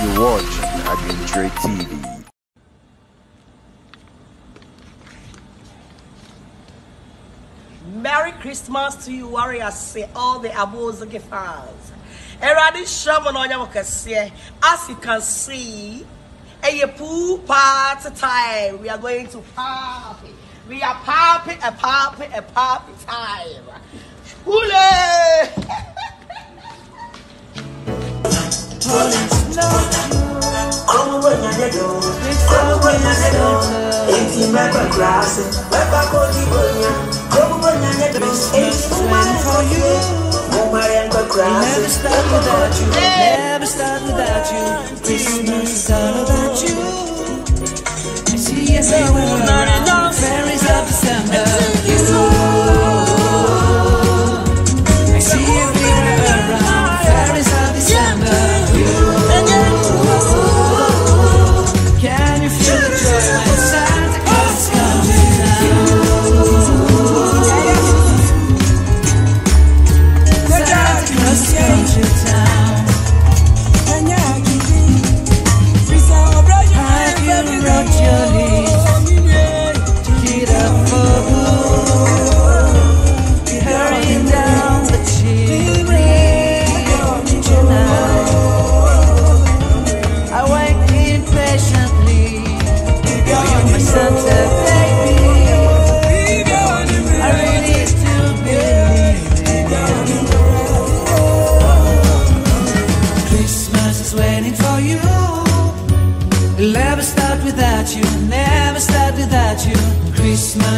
You watch Adwenkyere TV. Merry Christmas to you, warriors. Say all the Abozuki fans. Eradi Shaman on As you can see, a pool party time. We are going to party. We are party, a party, a party time. never kíláàsì mẹ́gbà kò ní bóyá gbogbo bóyá yẹn dùn. Never stop without you. Christmas is all about you. I see you everywhere. waiting for you. It'll never start without you, never start without you. Christmas.